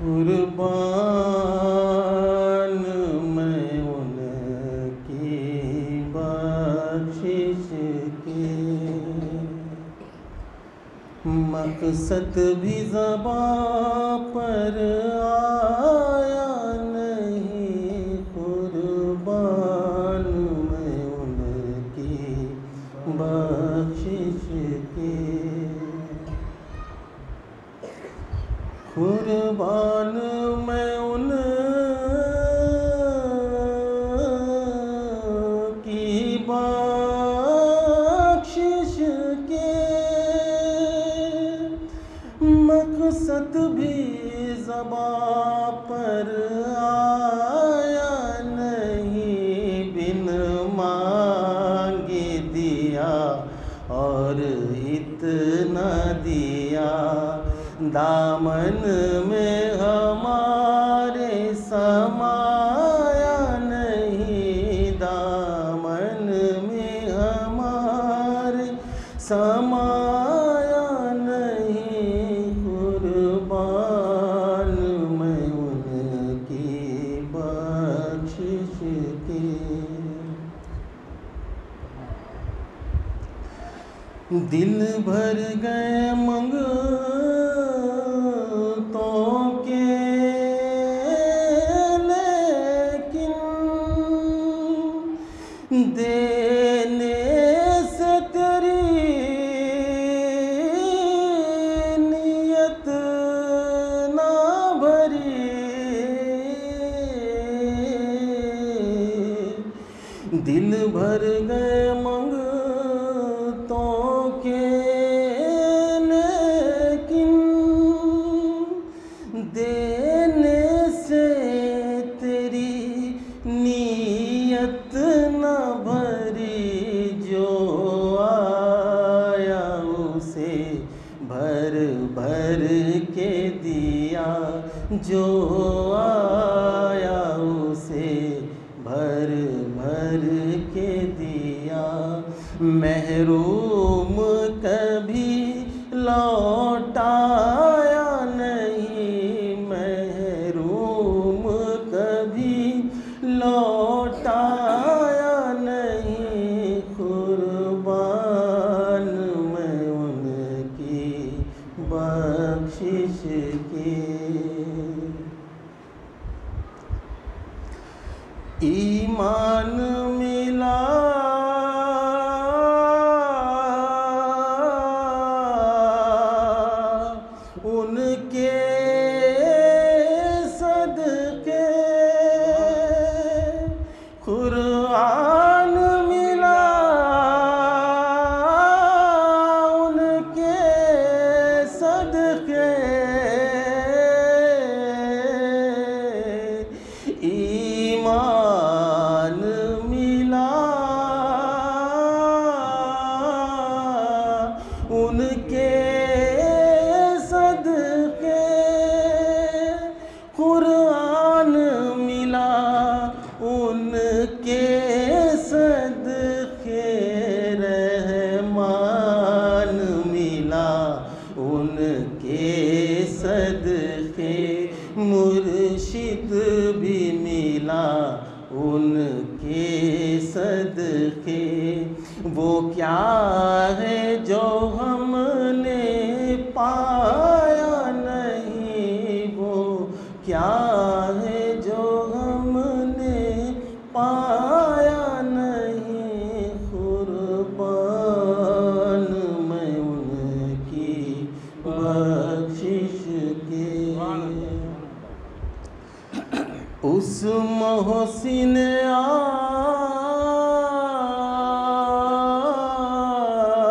कुर्बान मैं उनकी बख्शिश के। मकसद भी जबा पर आया। कुर्बान मैं उन की बख्शिश के मकसद भी जबा पर आया नहीं, बिन मांगे दिया और इतना दिया दामन में समाया नहीं, दामन में हमारे समाया नहीं, कुर्बान मैं उनकी बख्शिश की। दिल भर गए मंगतों भर गए मंगतों के लेकिन देने से तेरी नीयत न भरी जो आया उसे भर भर के दिया जो आया महरूम कभी लौटाया नहीं। महरूम कभी लौटाया नहीं। कुर्बान मैं उनकी बख्शिश की। ईमान ईमान मिला उनके सदके। वो क्या है जो हमने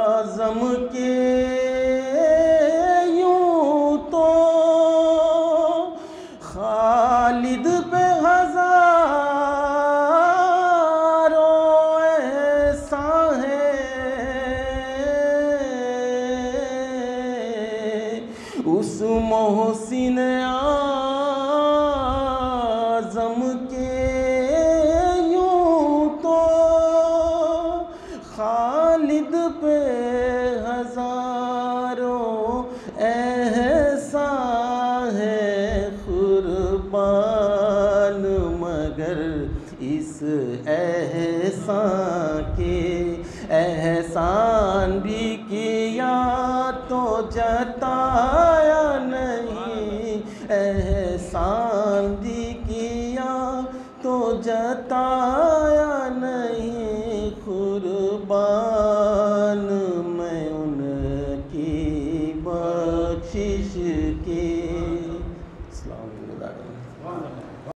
आज़म के यूँ तो खालिद पे हज़ारों ऐसा है। उस मोहसिन आज़म पाल मगर इस एहसान के, एहसान भी किया तो जताया नहीं, एहसान भी किया तो जताया नहीं कुर्बान